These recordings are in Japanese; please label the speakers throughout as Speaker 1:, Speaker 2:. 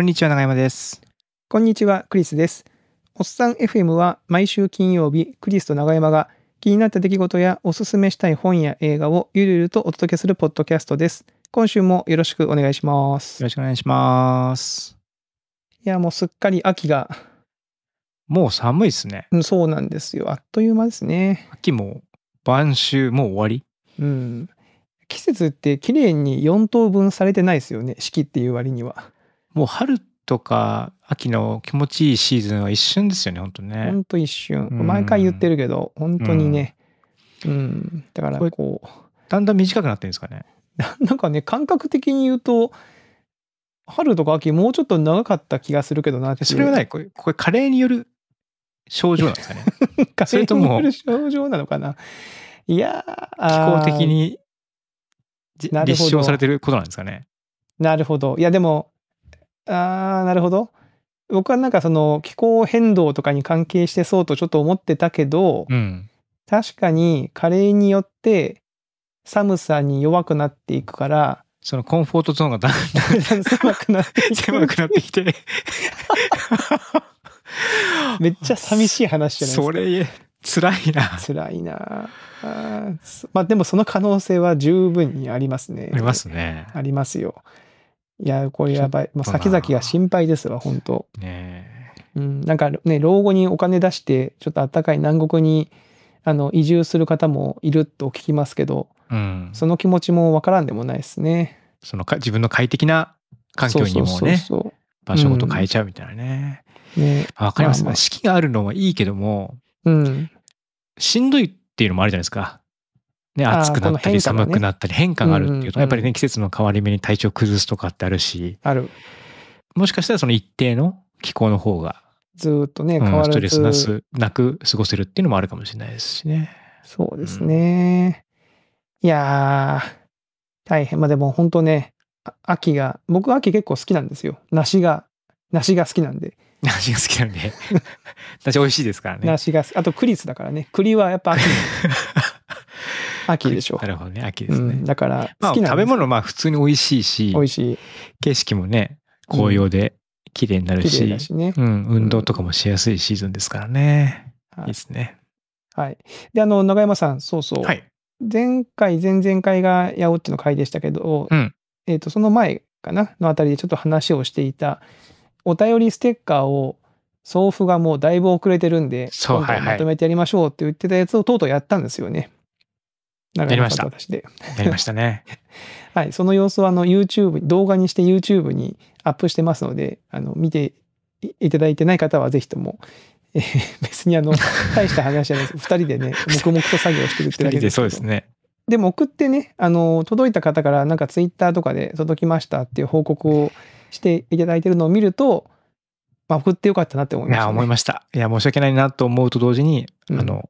Speaker 1: こんにちは、長山です。
Speaker 2: こんにちは、クリスです。おっさん FM は毎週金曜日、クリスと長山が気になった出来事やおすすめしたい本や映画をゆるゆるとお届けするポッドキャストです。今週もよろしくお願いします。
Speaker 1: よろしくお願いします。
Speaker 2: いや、もうすっかり秋が、
Speaker 1: もう寒いですね。
Speaker 2: うんそうなんですよ。あっという間ですね。
Speaker 1: 秋も晩秋、もう終わり？
Speaker 2: うん。季節って綺麗に4等分されてないですよね。四季っていう割には。
Speaker 1: もう春とか秋の気持ちいいシーズンは一瞬ですよね、本当
Speaker 2: ほ
Speaker 1: ね。
Speaker 2: んと一瞬。
Speaker 1: うん
Speaker 2: 毎回言ってるけど、本当にね。うん。だから
Speaker 1: こ
Speaker 2: う。
Speaker 1: だんだん短くなってるんですかね。
Speaker 2: なんかね、感覚的に言うと、春とか秋もうちょっと長かった気がするけどなって。
Speaker 1: それはない、これ、これ加齢による症状なんですかね。
Speaker 2: 加
Speaker 1: それとも
Speaker 2: 齢による症状なのかな。いや
Speaker 1: 気
Speaker 2: ー
Speaker 1: 候的。に立証されてることなんですかね。
Speaker 2: なるほど。いや、でも、あーなるほど。僕はなんかその気候変動とかに関係してそうとちょっと思ってたけど、
Speaker 1: うん。
Speaker 2: 確かに加齢によって寒さに弱くなっていくから、
Speaker 1: そのコンフォートゾーンがだんだん
Speaker 2: 狭くなっていく。
Speaker 1: 狭くなってきて。
Speaker 2: めっちゃ寂しい話じゃないですか。
Speaker 1: それ、辛いな。
Speaker 2: 辛いなまあでもその可能性は十分にありますね。
Speaker 1: ありますね。
Speaker 2: ありますよ。いや、これやばい。もう
Speaker 1: ちょっとな
Speaker 2: 先々が心配ですわ、本当
Speaker 1: ね
Speaker 2: うん。なんかね、老後にお金出して、ちょっと暖かい南国にあの移住する方もいると聞きますけど、
Speaker 1: えうん。
Speaker 2: その気持ちもわからんでもないですね。
Speaker 1: そのか自分の快適な環境にもね、
Speaker 2: そうそうそう
Speaker 1: 場所ごと変えちゃうみたいなね。
Speaker 2: そうね。
Speaker 1: わかります。
Speaker 2: まあまあ
Speaker 1: 四季があるのはいいけども、
Speaker 2: うん。
Speaker 1: しんどいっていうのもあるじゃないですか。ね、暑くなったり寒くなったり変化があるっていうと、
Speaker 2: うんうんうん
Speaker 1: やっぱりね、季節の変わり目に体調崩すとかってあるし、
Speaker 2: ある。
Speaker 1: もしかしたらその一定の気候の方が、
Speaker 2: ずーっとね、
Speaker 1: うん
Speaker 2: 変わらず。
Speaker 1: ストレスなく過ごせるっていうのもあるかもしれないですしね。
Speaker 2: そうですね。いやー、大変。まあでも本当ね、あ秋が、僕秋結構好きなんですよ。梨が、梨が好きなんで。
Speaker 1: 梨が好きなんで。梨美味しいですからね。
Speaker 2: 梨があとクリスだからね。栗はやっぱ秋。秋でしょ
Speaker 1: な。るほどね。秋ですね。
Speaker 2: うん、だから
Speaker 1: まあ、
Speaker 2: 好きなんです
Speaker 1: 食べ物まあ普通に美味しいし
Speaker 2: 美、味しい。
Speaker 1: 景色もね、紅葉で綺麗になるし、
Speaker 2: だしね。
Speaker 1: うん、運動とかもしやすいシーズンですからね。
Speaker 2: はい
Speaker 1: いいですね。
Speaker 2: はい。で、あの、長山さん、そうそう。
Speaker 1: はい。
Speaker 2: 前回、前々回がヤオッチの回でしたけど、
Speaker 1: うん
Speaker 2: えっ、と、その前かなのあたりでちょっと話をしていた、お便りステッカーを送付がもうだいぶ遅れてるんで、まとめてやりましょうって言ってたやつをとうとうやったんですよね。長
Speaker 1: やりました。やりましたね。
Speaker 2: はい。その様子はあの YouTube、動画にして YouTube にアップしてますので、あの、見ていいただいてない方はぜひとも、えー 別にあの、大した話じゃないです。二人でね、黙々と作業してるってだけですけど。
Speaker 1: そうですね。
Speaker 2: でも送ってね、あの、届いた方からなんかツイッターとかで届きましたっていう報告をしていただいてるのを見ると、まあ、送ってよかったなって思い
Speaker 1: いや、
Speaker 2: ました、ね。
Speaker 1: 思いました。いや、申し訳ないなと思うと同時に、
Speaker 2: うん
Speaker 1: あの、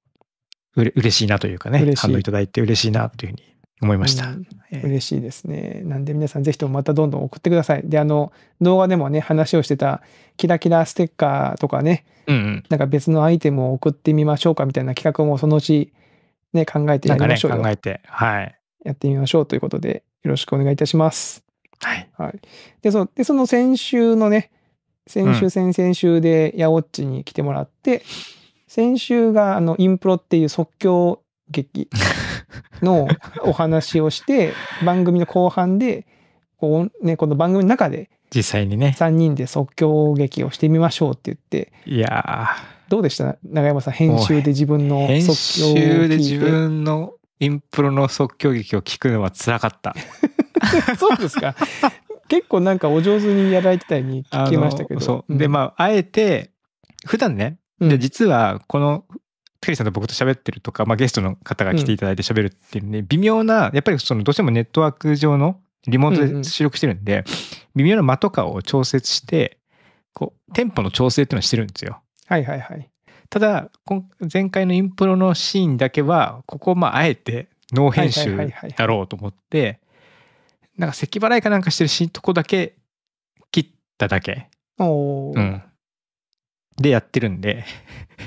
Speaker 1: うれ嬉しいなというかね反応いただいて嬉しいなというふうに思いました。
Speaker 2: うん
Speaker 1: ええ
Speaker 2: 嬉しいですね。なんで皆さんぜひともまたどんどん送ってください。で、あの、動画でもね、話をしてたキラキラステッカーとかね、
Speaker 1: うんうん。
Speaker 2: なんか別のアイテムを送ってみましょうかみたいな企画もそのうちね、考えてやりましょうよ。
Speaker 1: 考えて、はい。
Speaker 2: やってみましょうということで、よろしくお願いいたします。
Speaker 1: はい。
Speaker 2: はい。で、そう、で、その先週のね、先週、
Speaker 1: うん
Speaker 2: 先々週でヤオッチに来てもらって、先週があの、インプロっていう即興劇 のお話をして、番組の後半で、こうね、この番組の中で
Speaker 1: 実際にね。
Speaker 2: 3人で即興劇をしてみましょうって言って、
Speaker 1: いや
Speaker 2: どうでした？長山さん、編集で自分の即興を聞いて
Speaker 1: 集で自分のインプロの即興劇を聞くのは辛かった。
Speaker 2: そうですか。結構なんかお上手にやられてたように聞きましたけど。
Speaker 1: そう。で、まあ、あえて、普段ね、
Speaker 2: うん
Speaker 1: で実はこの、テリーさんと僕と喋ってるとか、まあ、ゲストの方が来ていただいて喋るっていうね、微妙な、やっぱりそのどうしてもネットワーク上のリモート
Speaker 2: うんうん
Speaker 1: で収録してるんで、微妙な間とかを調節して、こう、テンポの調整っていうのをしてるんですよ。
Speaker 2: はいはいはい。
Speaker 1: ただ、今前回のインプロのシーンだけは、ここ、まあ、あえて、ノー編集だろうと思って、なんか、咳払いかなんかしてるシーンとこだけ切っただけ。
Speaker 2: おー
Speaker 1: うん。でやってるんで、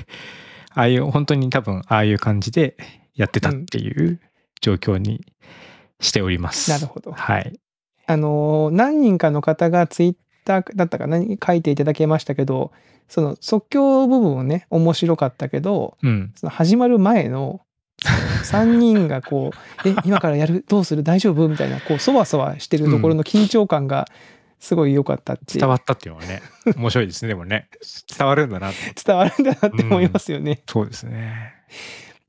Speaker 1: ああいう、本当に多分、ああいう感じでやってたっていう状況にしております。
Speaker 2: なるほど。
Speaker 1: はい。
Speaker 2: あのー何人かの方がツイッターだったか何書いていただけましたけど、その即興部分はね、面白かったけど、
Speaker 1: うん。
Speaker 2: その始まる前の、3人がこう、え、今からやるどうする大丈夫？みたいな、こう、そわそわしてるところの緊張感が、すごい良かったっ
Speaker 1: 伝わったっていうのはね、面白いですね、でもね。伝わるんだな。
Speaker 2: 伝わるんだなって思いますよね。
Speaker 1: そうですね。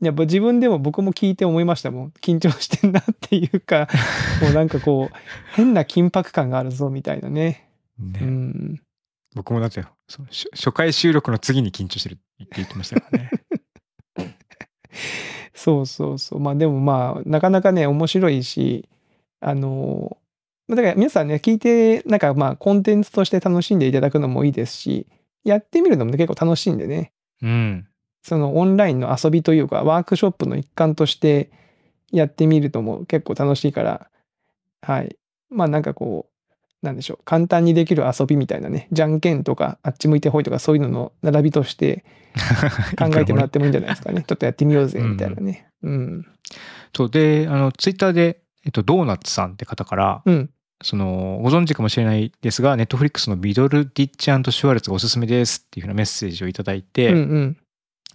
Speaker 2: やっぱ自分でも僕も聞いて思いましたもん。緊張してんなっていうか、もうなんかこう、変な緊迫感があるぞみたいなね。
Speaker 1: ね
Speaker 2: うん。
Speaker 1: 僕もだってその初初回収録の次に緊張してるって言ってましたからね。
Speaker 2: そうそうそう。まあでもまあ、なかなかね、面白いし、あの、だから皆さんね、聞いて、なんかまあ、コンテンツとして楽しんでいただくのもいいですし、やってみるのも結構楽しいんでね。
Speaker 1: うん。
Speaker 2: そのオンラインの遊びというか、ワークショップの一環としてやってみるとも結構楽しいから、はい。まあなんかこう、なんでしょう、簡単にできる遊びみたいなね、じゃんけんとか、あっち向いてほいとか、そういうのの並びとして 考えてもらってもいいんじゃないですかね。ちょっとやってみようぜ、みたいなね。うん。
Speaker 1: そうで、あの、ツイッターで、えっと、ドーナツさんって方から、
Speaker 2: うん。
Speaker 1: その、ご存知かもしれないですが、 Netflix の Middleditch Schwartz がおすすめですっていうふうなメッセージをいただいて、
Speaker 2: うんうん。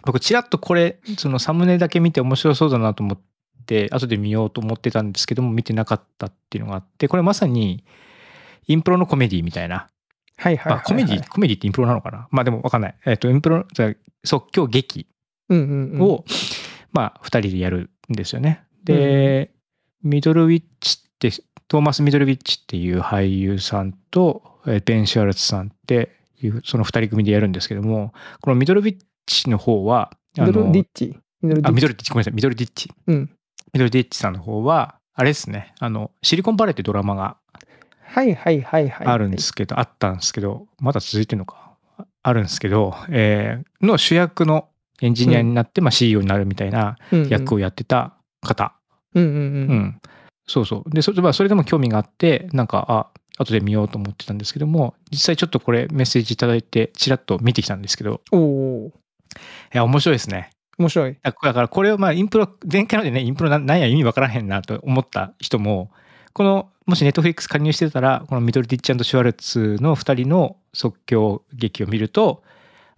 Speaker 1: 僕、ちらっとこれ、そのサムネだけ見て面白そうだなと思って、後で見ようと思ってたんですけども、見てなかったっていうのがあって、これまさに、インプロのコメディみたいな。
Speaker 2: はいはいはい、
Speaker 1: コメディ、コメディってインプロなのかな？まあでもわかんない。えっ、と、インプロ、じゃあ即興劇
Speaker 2: うんうんうん。
Speaker 1: を、まあ、二人でやるんですよね。で、ミドルウィッチって、トーマス・ミドルウィッチっていう俳優さんと、えーベン・シュワルツさんっていう、その二人組でやるんですけども、このミドルウィッチの方は、あ
Speaker 2: ミドル
Speaker 1: の
Speaker 2: ディッチ？ミドルディッチ。
Speaker 1: ごめんなさい、ミドルディッチ。
Speaker 2: うん。
Speaker 1: ミドルディッチさんの方は、あれですね、あの、シリコンバレーってドラマが
Speaker 2: はいはいはいはい。
Speaker 1: あるんで。すけど、あったんですけど、まだ続いてるのか？ああるんですけど、えーの主役のエンジニアになって、まあ CEO になるみたいな役
Speaker 2: を。
Speaker 1: をやってた方。
Speaker 2: うんうん
Speaker 1: う
Speaker 2: うん。
Speaker 1: ん。そうそう。で、それまあそれでも興味があって、なんか、あ、後で見ようと思ってたんですけども、実際ちょっとこれメッセージいただいて、ちらっと見てきたんですけど、
Speaker 2: おおー。
Speaker 1: いや、面白いですね。
Speaker 2: 面白い。
Speaker 1: だだからこれをまあインプロ、前回のでね、インプロななんや意味わからへんなと思った人も、この、もしネットフリックス加入してたら、このミドル・ディッチシュワルツの二人の即興劇を見ると、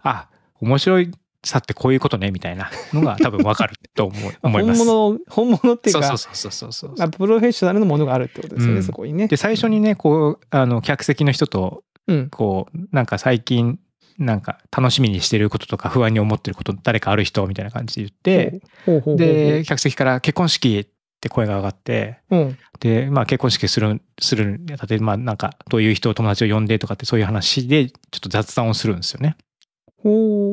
Speaker 1: あ、面白いさってこういうことね、みたいなのが多分わかると思い 思います。
Speaker 2: 本物、本物っていうか、
Speaker 1: そうそうそうそうそう
Speaker 2: まあプロフェッショナルのものがあるってことですよね、
Speaker 1: うん
Speaker 2: そこにね。
Speaker 1: で、最初にね、こう、あの、客席の人と、
Speaker 2: うん。
Speaker 1: こう、なんか最近、なんか楽しみにしてることとか不安に思ってること誰かある人みたいな感じで言って、で、客席から結婚式って声が上がって、
Speaker 2: うん。
Speaker 1: で、まあ結婚式する、するにあたって、まあなんか、どういう人を友達を呼んでとかってそういう話で、ちょっと雑談をするんですよね。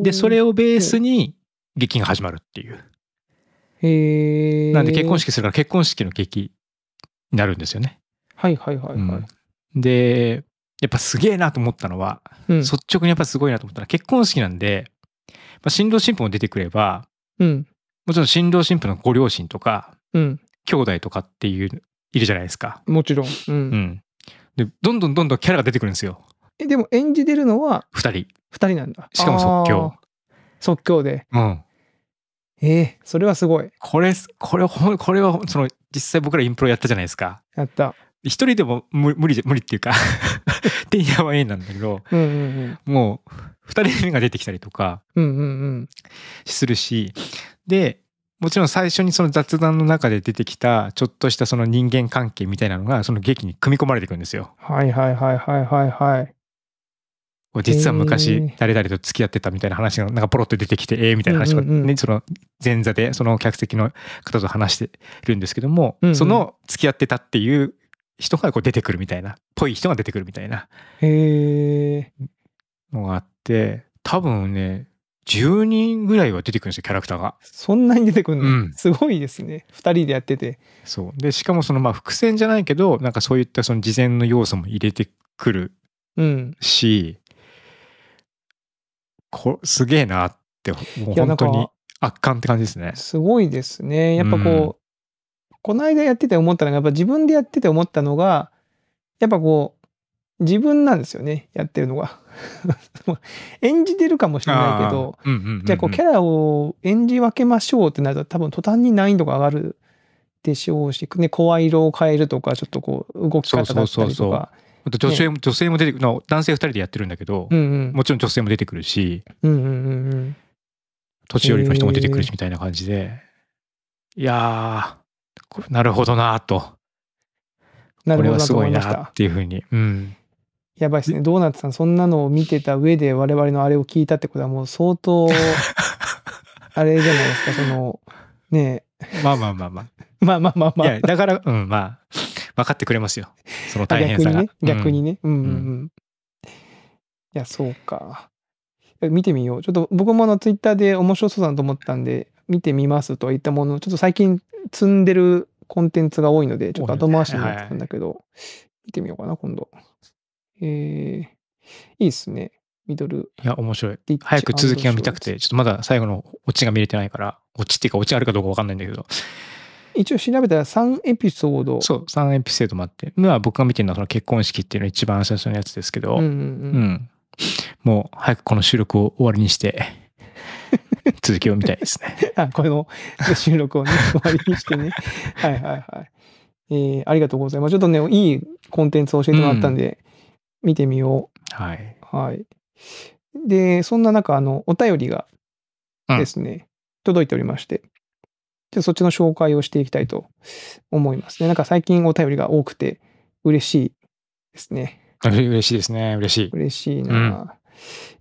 Speaker 1: で、それをベースに劇が始まるっていう。
Speaker 2: へえ。
Speaker 1: なんで結婚式するから結婚式の劇になるんですよね。
Speaker 2: はいはいはいはい。
Speaker 1: うんで、やっぱすげえなと思ったのは、
Speaker 2: うん。
Speaker 1: 率直にやっぱすごいなと思ったら、結婚式なんで、まあ、新郎新婦も出てくれば、
Speaker 2: うん。
Speaker 1: もちろん新郎新婦のご両親とか、
Speaker 2: うん。
Speaker 1: 兄弟とかっていう、いるじゃないですか。
Speaker 2: もちろん。うん。
Speaker 1: うん。で、どんどんどんどんキャラが出てくるんですよ。
Speaker 2: え、でも演じてるのは
Speaker 1: 二人。
Speaker 2: 二人なんだ。
Speaker 1: しかも即興。
Speaker 2: 即興で。
Speaker 1: うん。
Speaker 2: ええそれはすごい。
Speaker 1: これ、これ、これは、その、実際僕らインプロやったじゃないですか。
Speaker 2: やった。
Speaker 1: 一人でも無無理じゃ、無理っていうか、てんやわんえんなんだけど、
Speaker 2: うんうん
Speaker 1: もう、二人目が出てきたりとか
Speaker 2: うん。うんうんうん。
Speaker 1: するし、で、もちろん最初にその雑談の中で出てきた、ちょっとしたその人間関係みたいなのが、その劇に組み込まれていくんですよ。
Speaker 2: はいはいはいはいはいはい。
Speaker 1: 実は
Speaker 2: へ
Speaker 1: 昔
Speaker 2: ー
Speaker 1: 誰々と付き合ってたみたいな話がなんかポロッと出てきて、ええみたいな話が
Speaker 2: うんうんうん
Speaker 1: ね、その前座でその客席の方と話してるんですけども、
Speaker 2: うんうん
Speaker 1: その付き合ってたっていう人がこう出てくるみたいな、ぽい人が出てくるみたいな。のがあって、多分ね、10人ぐらいは出てくるんですよ、キャラクターが。
Speaker 2: そんなに出てくるの、
Speaker 1: うん
Speaker 2: すごいですね。二人でやってて。
Speaker 1: そう。で、しかもそのまあ伏線じゃないけど、なんかそういったその事前の要素も入れてくる
Speaker 2: うん。
Speaker 1: し、こすげえなって、もう本当に圧巻って感じですね。
Speaker 2: すごいですね。やっぱこう、この間やってて思ったのが、やっぱ自分でやってて思ったのが、やっぱこう、自分なんですよね、やってるのが。演じてるかもしれないけど、
Speaker 1: あー、うんうんうんうん
Speaker 2: じゃあこうキャラを演じ分けましょうってなると多分途端に難易度が上がるでしょうし、ね、声色を変えるとか、ちょっとこう動き方だったり
Speaker 1: そうそうそうそう
Speaker 2: とか、
Speaker 1: あと女性も、女性も出てくる、の男性2人でやってるんだけど、
Speaker 2: うんうん。
Speaker 1: もちろん女性も出てくるし、
Speaker 2: うんうんうんうん。
Speaker 1: 年寄りの人も出てくるしみたいな感じで、いやー、こなるほどなと。これ
Speaker 2: なるほどな
Speaker 1: はすごいなっ。ていうふうに。うん。
Speaker 2: やばいですね。ドーナツさん、そんなのを見てた上で我々のあれを聞いたってことはもう相当、あれじゃないですか、その、ね
Speaker 1: まあまあまあまあ。
Speaker 2: え。まあまあまあまあ。
Speaker 1: いや、だから、うん、まあ、分かってくれますよ。その大変さが。
Speaker 2: 逆にね。逆に
Speaker 1: うん
Speaker 2: ね。うんうんうん。いや、そうか。え見てみよう。ちょっと僕もあのツイッターで面白そうだなと思ったんで、見てみますとは言ったものの、ちょっと最近積んでるコンテンツが多いので、ちょっと後回しになってたんだけど、見てみようかな、今度。えー、いいっすね。ミドル。
Speaker 1: いや、面白い早く続きが見たくて、ちょっとまだ最後のオチが見れてないから、オチっていうか、オチあるかどうか分かんないんだけど、
Speaker 2: 一応調べたら3エピソード。
Speaker 1: そう、3エピソードもあって、今僕が見てるのはその結婚式っていうのが一番最初のやつですけど、
Speaker 2: うんうん
Speaker 1: う
Speaker 2: うん。
Speaker 1: ん。もう早くこの収録を終わりにして、続きを見たいですね。
Speaker 2: あ、この収録をね、終わりにしてね。はいはいはい。えー、ありがとうございます。ちょっとね、いいコンテンツを教えてもらったんで、見てみよ
Speaker 1: はい。
Speaker 2: う。はい。で、そんな中、あの、お便りが
Speaker 1: うん
Speaker 2: ですね、届いておりまして、じゃあそっちの紹介をしていきたいと思いますね。なんか最近お便りが多くて嬉しいですね。
Speaker 1: う れ嬉しいですね。嬉しい。
Speaker 2: 嬉しいな、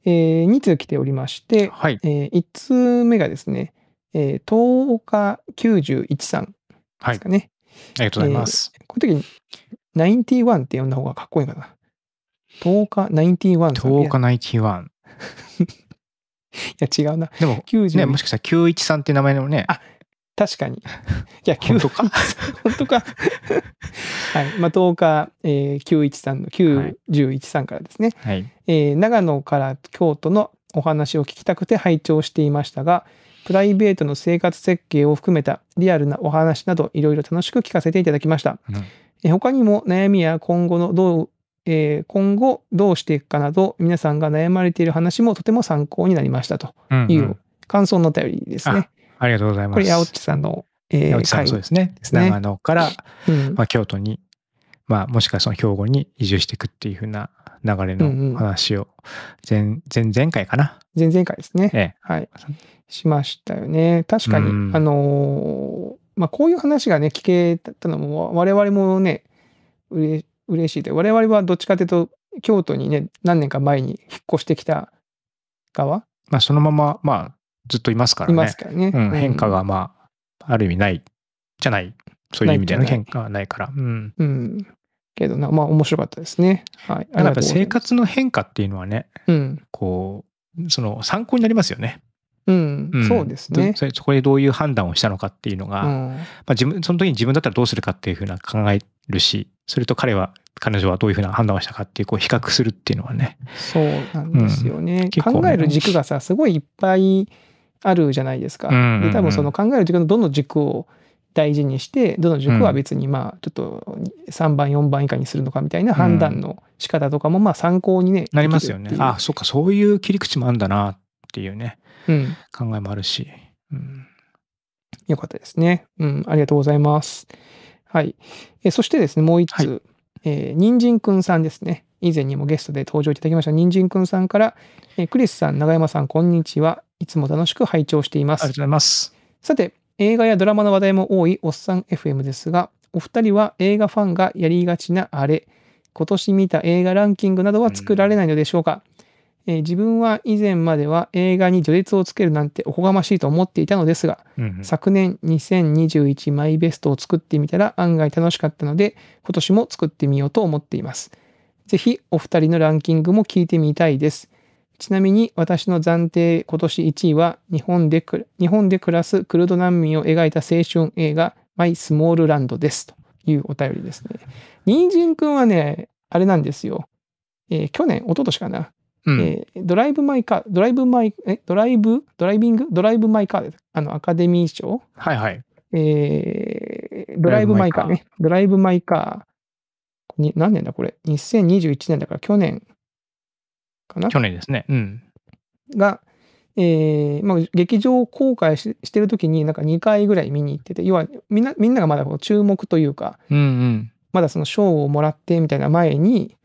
Speaker 2: えー、2通来ておりまして、
Speaker 1: はい。
Speaker 2: えー、1通目がですね、えー、10日91さんで
Speaker 1: はい
Speaker 2: すかね。
Speaker 1: ありがとうございます。
Speaker 2: この時に、91って呼んだ方がかっこいいかな。10日91さん。
Speaker 1: 10日91。
Speaker 2: いや、いや違うな。
Speaker 1: でも、
Speaker 2: 90、
Speaker 1: ね、もしかしたら913って名前のね、
Speaker 2: あ確かに。いや、
Speaker 1: 本当か？
Speaker 2: 本当か？はい。まあ、10日、えー、913の911からですね。
Speaker 1: はい。
Speaker 2: えー長野から京都のお話を聞きたくて拝聴していましたが、プライベートの生活設計を含めたリアルなお話などいろいろ楽しく聞かせていただきました。
Speaker 1: うん
Speaker 2: えー他にも悩みや今後のどう、えー今後どうしていくかなど皆さんが悩まれている話もとても参考になりましたと
Speaker 1: うん
Speaker 2: いう感想のお便りですね。
Speaker 1: ありがとうございます。
Speaker 2: これ、八落さんの、えー
Speaker 1: 八内さん
Speaker 2: 回
Speaker 1: そうですね。
Speaker 2: ですね
Speaker 1: 長野から、
Speaker 2: うん
Speaker 1: まあ、京都に、まあ、もしくはその兵庫に移住していくっていう風な流れの話を、前、前々回かな？
Speaker 2: 前々回ですね。
Speaker 1: ええ。
Speaker 2: はい。しましたよね。確かに、
Speaker 1: うん
Speaker 2: あのーまあ、こういう話がね、聞けたのも、我々もね、うれ嬉しいで、我々はどっちかというと、京都にね、何年か前に引っ越してきた側、
Speaker 1: まあ、そのまま、まあ、ずっといますからね。
Speaker 2: いますからね。
Speaker 1: うん、変化
Speaker 2: が。
Speaker 1: が、まあ、ある意味ない、じゃない。そういう意味での変化はないから。うん。
Speaker 2: うん。けどな、まあ、面白かったですね。はい。
Speaker 1: やっぱ生活の変化っていうのはね、
Speaker 2: うん。
Speaker 1: こう、その参考になりますよね。
Speaker 2: うん。
Speaker 1: ん
Speaker 2: そうですね
Speaker 1: ど。それそこでどういう判断をしたのかっていうのが、
Speaker 2: う
Speaker 1: ま
Speaker 2: ん。
Speaker 1: あ、自分その時に自分だったらどうするかっていうふうな考えるしそれと彼は彼女はどういうふうな判断をしたかっていうこう比較するっていうのはね
Speaker 2: そうなんですよね。
Speaker 1: 結構ね
Speaker 2: 考える軸がさ、すごいいっぱいあるじゃないですか。で、多分その考える軸のどの軸を大事にして、どの軸は別にまあ、ちょっと3番、4番以下にするのかみたいな判断の仕方とかもまあ参考にね。
Speaker 1: なりますよねあそっかそういう切り口もあるんだなっていうね
Speaker 2: うん。
Speaker 1: 考えもあるし、うん、
Speaker 2: よかったですね。うん。ありがとうございます。はい。えそしてですね、もう一通。
Speaker 1: は
Speaker 2: えー、人参くんさんですね。以前にもゲストで登場いただきました人参くんさんから、えークリスさん、長山さん、こんにちは。いつも楽しく拝聴しています
Speaker 1: ありがとう。ございます
Speaker 2: さて、映画やドラマの話題も多いおっさん FM ですが、お二人は映画ファンがやりがちなあれ、今年見た映画ランキングなどは作られないのでしょうか、えー自分は以前までは映画に序列をつけるなんておこがましいと思っていたのですが、
Speaker 1: うんうん
Speaker 2: 昨年2021マイベストを作ってみたら案外楽しかったので、今年も作ってみようと思っています。ぜひお二人のランキングも聞いてみたいです。ちなみに私の暫定今年1位は日本でく日本で暮らすクルド難民を描いた青春映画マイスモールランドですというお便りですね。人参くんはね、あれなんですよ。えー去年、一昨年かな。
Speaker 1: うん
Speaker 2: えードライブ・マイ・カー、ドライブ・マイ、え、ドライブ、ドライビング？ドライブ・マイ・カーです。あの、アカデミー賞？
Speaker 1: はいはい
Speaker 2: えードライブ・マイ・カーね。ドライブ・マイ・カー。に何年だこれ ?2021 年だから去年かな
Speaker 1: 去年ですねうん
Speaker 2: が、えーまあ、劇場公開ししてる時になんか2回ぐらい見に行ってて、要はみんなみんながまだこう注目というか、
Speaker 1: うんうん
Speaker 2: まだその賞をもらってみたいな前に、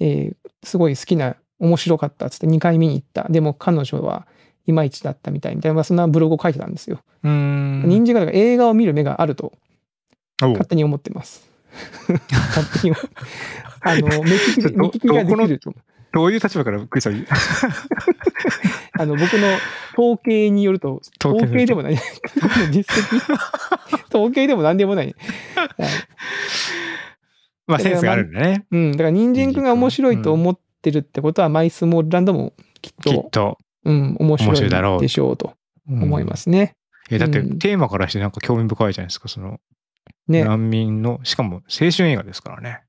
Speaker 2: えーすごい好きな、面白かったっつって2回見に行った。でも彼女はいまいちだったみたいみたいな、まあそんなブログを書いてたんですよ。
Speaker 1: うーん。
Speaker 2: 人参が映画を見る目があると勝手に思ってます。勝手に。あの、目利きで、
Speaker 1: ど
Speaker 2: 目利きができると。
Speaker 1: どういう立場からクリスさん
Speaker 2: あの、僕の統計によると、
Speaker 1: 統計
Speaker 2: でもない。実績。統計でも何でもない。はい
Speaker 1: まあセンスがあるんだね。
Speaker 2: うん。だから、人参くんが面白いと思ってるってことは、マイスモールランドもきっと、
Speaker 1: きっと。
Speaker 2: うん、面白
Speaker 1: いだろ
Speaker 2: いうでしょうと
Speaker 1: うん
Speaker 2: 思いますね。
Speaker 1: え、だって
Speaker 2: うん
Speaker 1: テーマからしてなんか興味深いじゃないですか、その、
Speaker 2: ね。
Speaker 1: 難民の、しかも青春映画ですからね。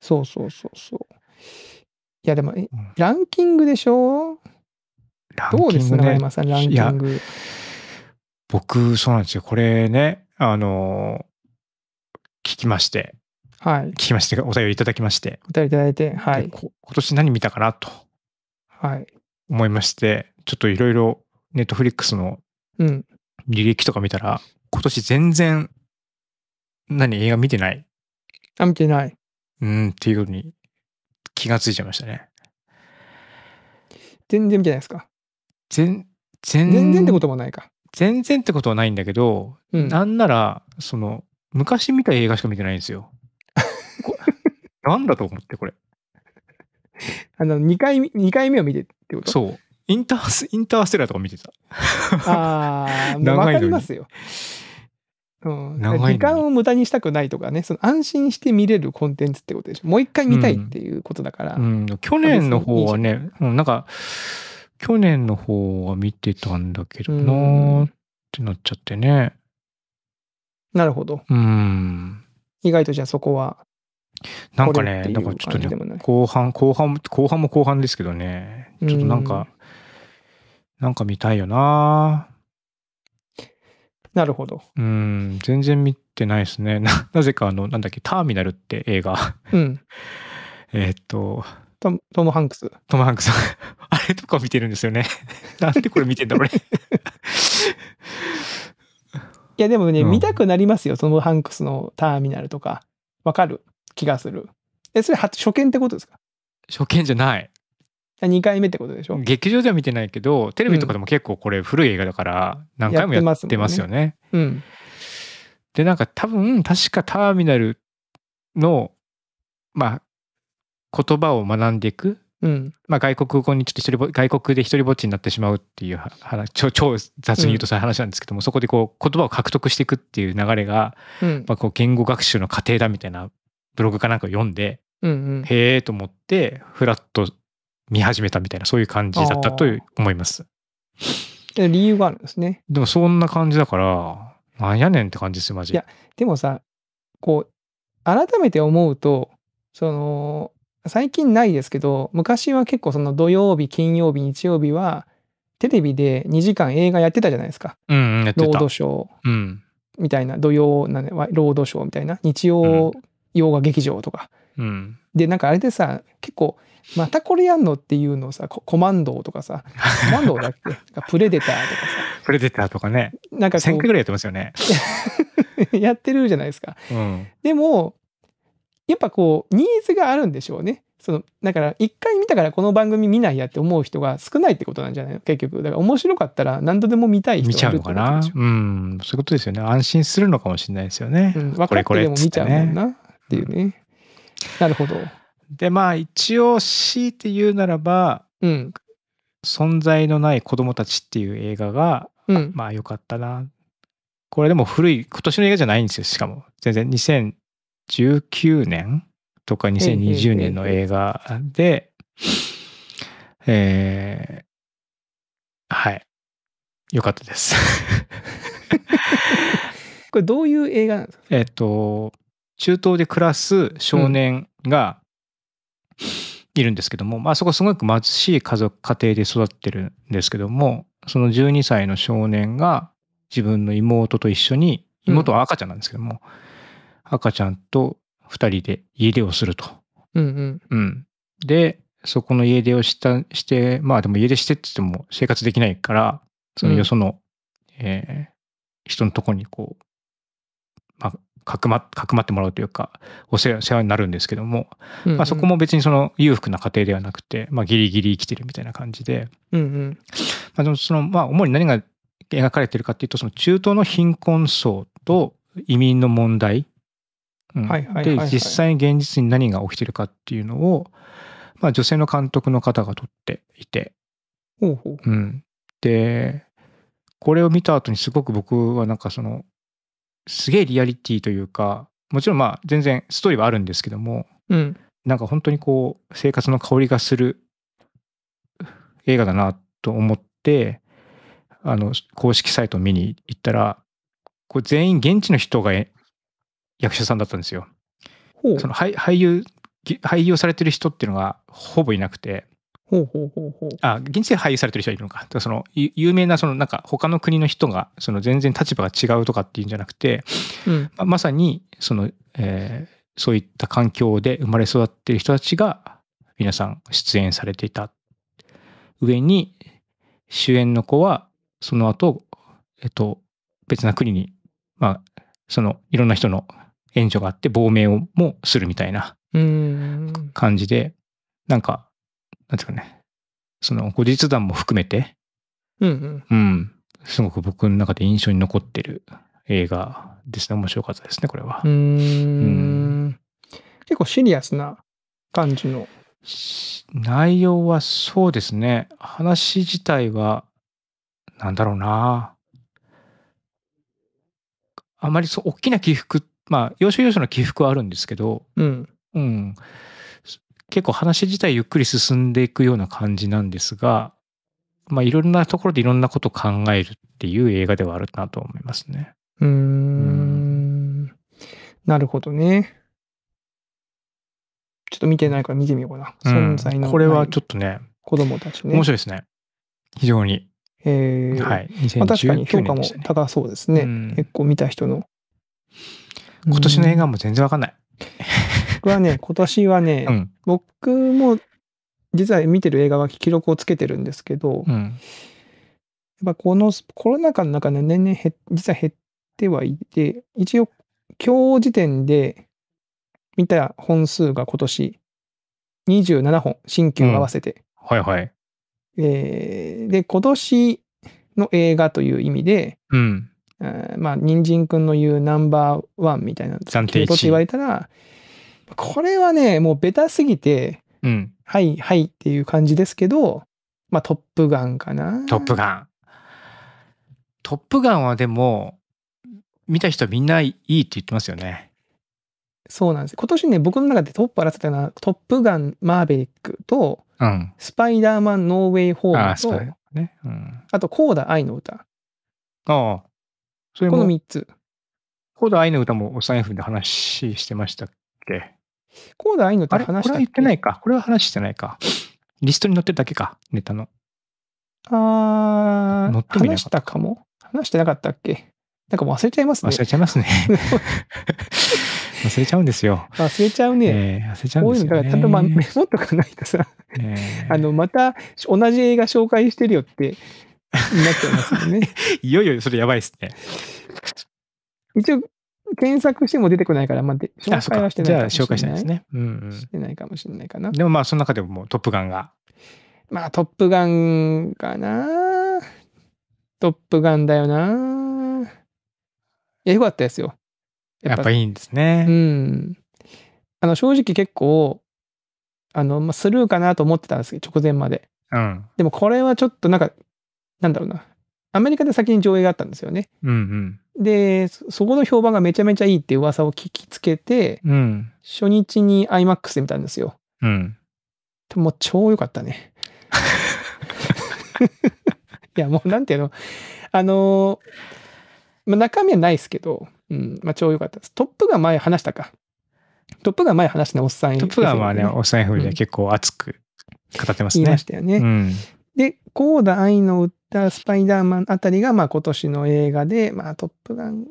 Speaker 2: そうそうそうそう。いや、でも、ランキングでしょ？
Speaker 1: ラン
Speaker 2: どうです
Speaker 1: キングね
Speaker 2: 中山さん、ランキング。
Speaker 1: 僕、そうなんですよ。これね、あのー聞きまして、
Speaker 2: はい。
Speaker 1: 聞きまして、お便りいただきまして、
Speaker 2: お便りいただいて、はい。
Speaker 1: でこ今年何見たかなと
Speaker 2: はい。
Speaker 1: 思いまして、ちょっといろいろネットフリックスの
Speaker 2: うん。
Speaker 1: 履歴とか見たら、今年全然、何、映画見てない、
Speaker 2: あ、見てない。
Speaker 1: うん、っていうのに気がついちゃいましたね。
Speaker 2: 全然見てないですか。
Speaker 1: 全、全
Speaker 2: 全然ってこともないか。
Speaker 1: 全然ってことはないんだけど、
Speaker 2: うん。
Speaker 1: なんなら、その、昔見た映画しか見てないんですよ。こ なんだと思って、これ。
Speaker 2: あの、2回目、二回目を見てってこと？
Speaker 1: そう。インタース、インターステラーとか見てた。
Speaker 2: あ あ、わかりますよ。うん、時間を無駄にしたくないとかね、その安心して見れるコンテンツってことでしょ。もう一回見たいっていうことだから。
Speaker 1: うん、去年の方はね、うん、なんか、去年の方は見てたんだけどなーってなっちゃってね。
Speaker 2: なるほど。
Speaker 1: うん。
Speaker 2: 意外とじゃあそこは。
Speaker 1: なんかね、なんかちょっとね、後半、後半、後半も後半ですけどね、ちょっとなん
Speaker 2: うん
Speaker 1: か、なんか見たいよな
Speaker 2: なるほど。
Speaker 1: うん、全然見てないですね。な、なぜかあの、なんだっけ、ターミナルって映画。
Speaker 2: うん。
Speaker 1: えーっと、
Speaker 2: トムトム・ハンクス。
Speaker 1: トム・ハンクス。あれとか見てるんですよね。なんでこれ見てんだ、俺。
Speaker 2: いやでもね、
Speaker 1: うん
Speaker 2: 見たくなりますよ。トム・ハンクスのターミナルとか。わかる？気がする。え、それ初初見ってことですか？
Speaker 1: 初見じゃない。
Speaker 2: 2回目ってことでしょ？
Speaker 1: 劇場では見てないけど、テレビとかでも結構これ古い映画だから、何回もやってますよね。
Speaker 2: うん。
Speaker 1: で、なんか多分、確かターミナルの、まあ、言葉を学んでいく。
Speaker 2: うん。
Speaker 1: まあ、外国語にちょっと一人ぼ外国で一人ぼっちになってしまうっていう話、超超雑に言うとそういう話なんですけども、そこでこう言葉を獲得していくっていう流れが、
Speaker 2: うん。
Speaker 1: まあ、こう言語学習の過程だみたいなブログかなんかを読んで、
Speaker 2: うんうん。
Speaker 1: へえと思って、フラッと見始めたみたいな、そういう感じだったと思います。
Speaker 2: で理由があるんですね。
Speaker 1: でもそんな感じだから、なんやねんって感じですよ、マジ
Speaker 2: いやでもさ、こう、改めて思うと、その、最近ないですけど、昔は結構その土曜日、金曜日、日曜日は、テレビで2時間映画やってたじゃないですか。
Speaker 1: うん、うん、やってた
Speaker 2: ロード。ショー
Speaker 1: うん。
Speaker 2: みたいな、土曜なんで、ロードショーみたいな、日曜洋画劇場とか。
Speaker 1: うん。
Speaker 2: で、なんかあれでさ、結構、またこれやんのっていうのをさ、ココマンドーとかさ、コマンドーだっけ？なんかプレデターとかさ、
Speaker 1: プレデターとかね、
Speaker 2: なんか
Speaker 1: 1000回
Speaker 2: こ
Speaker 1: ぐらいやってますよね。
Speaker 2: う、やってるじゃないですか。
Speaker 1: うん。
Speaker 2: でも、やっぱこう、ニーズがあるんでしょうね。その、だから、一回見たからこの番組見ないやって思う人が少ないってことなんじゃないの？結局。だから面白かったら何度でも見たい人
Speaker 1: 見ちゃ
Speaker 2: う
Speaker 1: のかな？うん。そういうことですよね。安心するのかもしれないですよね。
Speaker 2: うん、分かって
Speaker 1: これ
Speaker 2: でも見ちゃうもんなっていうね。なるほど。
Speaker 1: で、まあ一応強いて言うならば、
Speaker 2: うん。
Speaker 1: 存在のない子供たちっていう映画が、
Speaker 2: うん。
Speaker 1: まあ良かったな。これでも古い、今年の映画じゃないんですよ、しかも。全然2019年とか2020年の映画で、えー、はい。良かったです。
Speaker 2: これどういう映画なんですか？
Speaker 1: えっと、中東で暮らす少年がいるんですけども、まあそこすごく貧しい家族、家庭で育ってるんですけども、その12歳の少年が自分の妹と一緒に、妹は赤ちゃんなんですけども、赤ちゃんと二人で家出をすると。
Speaker 2: うんうん。
Speaker 1: うん。で、そこの家出をした、して、まあでも家出してって言っても生活できないから、そのよその、えー人のとこにこう、まあ、かくま、かくまってもらうというか、お世話になるんですけども、
Speaker 2: うんうん
Speaker 1: まあそこも別にその裕福な家庭ではなくて、まあギリギリ生きてるみたいな感じで、
Speaker 2: うんうん。
Speaker 1: まあでもその、まあ主に何が描かれてるかっていうと、その中東の貧困層と移民の問題、うん
Speaker 2: はいはいはいはい
Speaker 1: で、実際に現実に何が起きてるかっていうのを、まあ女性の監督の方が撮っていて、
Speaker 2: ほうほう。
Speaker 1: うん。で、これを見た後にすごく僕はなんかその、すげえリアリティというか、もちろんまあ全然ストーリーはあるんですけども、
Speaker 2: うん。
Speaker 1: なんか本当にこう、生活の香りがする映画だなと思って、あの、公式サイトを見に行ったら、こう全員現地の人がえ役者さんだったんですよ。その俳俳優、俳優をされてる人っていうのがほぼいなくて、
Speaker 2: ほうほうほうほう。
Speaker 1: あ、現地で俳優されてる人はいるのか。だからその、ゆ有名な、その、なんか、他の国の人が、その、全然立場が違うとかっていうんじゃなくて、
Speaker 2: うん。
Speaker 1: ままさに、その、えーそういった環境で生まれ育っている人たちが、皆さん出演されていた。上に、主演の子は、その後、えっと、別な国に、まあ、その、いろんな人の援助があって、亡命をもするみたいな。感じで、なんか、なんていうかね、その後日談も含めて、
Speaker 2: うんうん。
Speaker 1: うん、すごく僕の中で印象に残ってる映画ですね。面白かったですね、これは
Speaker 2: う。ーん。結構シリアスな感じの。
Speaker 1: し内容はそうですね、話自体は、なんだろうな。あまりそう、大きな起伏、まあ、要所要所の起伏はあるんですけど、
Speaker 2: うん。
Speaker 1: うん。結構話自体ゆっくり進んでいくような感じなんですが、まあいろんなところでいろんなことを考えるっていう映画ではあるなと思いますね。
Speaker 2: うーん。なるほどね。ちょっと見てないから見てみようかな。
Speaker 1: うん
Speaker 2: 存在の
Speaker 1: これはちょっとね、
Speaker 2: 子供たちね。
Speaker 1: 面白いですね。非常に。
Speaker 2: えー
Speaker 1: はい。
Speaker 2: まあ、確かに評
Speaker 1: 2019
Speaker 2: 価も。高そうですね。
Speaker 1: うん
Speaker 2: 結構見た人の。
Speaker 1: 今年の映画
Speaker 2: も。
Speaker 1: も全然わかんない。
Speaker 2: 僕はね、今年はね、
Speaker 1: うん。
Speaker 2: 僕も実は見てる映画は記録をつけてるんですけど、やっ
Speaker 1: うん。
Speaker 2: ぱこのコロナ禍の中で年々実は減ってはいて、一応今日時点で見た本数が今年27本、新旧合わせて。
Speaker 1: はいはい。
Speaker 2: えーで、今年の映画という意味で、
Speaker 1: うん。
Speaker 2: えーまあ、人参くんの言うナンバーワンみたいな
Speaker 1: 暫定1位
Speaker 2: 系統って言われたら、これはね、もうベタすぎて、
Speaker 1: うん。
Speaker 2: はい、はいっていう感じですけど、まあ、トップガンかな。
Speaker 1: トップガン。トップガンはでも、見た人はみんないいって言ってますよね。
Speaker 2: そうなんです。今年ね、僕の中でトップ争ってたのは、トップガンマーベリックと、
Speaker 1: うん。
Speaker 2: スパイダーマンノーウェイホ
Speaker 1: ああ、
Speaker 2: ームと、
Speaker 1: そうだよね。うん。
Speaker 2: あと、コーダ愛の歌。
Speaker 1: ああ。それ
Speaker 2: この
Speaker 1: も、
Speaker 2: 3つ。
Speaker 1: コード愛の歌もお財布で話してましたっけ？
Speaker 2: コーダ愛の歌
Speaker 1: あれ？これは
Speaker 2: 話したっけ？
Speaker 1: 言ってないか。これは話してないか。リストに載ってるだけか。ネタの。
Speaker 2: あー
Speaker 1: 乗ってもいなかった
Speaker 2: 話したかも話してなかったっけ？なんか忘れちゃいますね
Speaker 1: 忘。れちゃいますね。忘れちゃうんですよ。
Speaker 2: 忘れちゃうね。
Speaker 1: えー忘れちゃうん
Speaker 2: こういうの、だ
Speaker 1: ですよね。
Speaker 2: からちゃんとまあメモっとかないとさ、
Speaker 1: えー
Speaker 2: あの、また同じ映画紹介してるよってなっちゃいますもんね。
Speaker 1: いよいよそれやばいですね。
Speaker 2: 一応、検索しても出てこないから、まあ、で紹。介はしてないかもしれない。
Speaker 1: じゃあ紹介したいですね。うん
Speaker 2: してないかもしれないかな
Speaker 1: うん。。でもまあその中でももうトップガンが。
Speaker 2: まあ、トップガンかな。トップガンだよな。いや、よかったですよ。
Speaker 1: やっぱいいんですね。
Speaker 2: うん。あの、正直結構、あの、まあ、スルーかなと思ってたんですけど、直前まで。
Speaker 1: うん。
Speaker 2: でもこれはちょっとなんか、なんだろうな。アメリカで先に上映があったんですよね。
Speaker 1: うん
Speaker 2: で、そそこの評判がめちゃめちゃいいって噂を聞きつけて、
Speaker 1: うん。うん。
Speaker 2: 初日に IMAX で見たんですよ。
Speaker 1: うん。
Speaker 2: でももう超良かったね。いや、もうなんていうの、あのーまあ、中身はないですけど、うん、まあ超良かったです。トップガン前話したか。トップガン前話したね、おっさん。
Speaker 1: トップガンはね、
Speaker 2: FM で
Speaker 1: お財布で結構熱く語ってますね
Speaker 2: 言いまし。たよね。
Speaker 1: うん。
Speaker 2: で、コーダ愛の歌、スパイダーマンあたりが、まあ今年の映画で、まあトップガン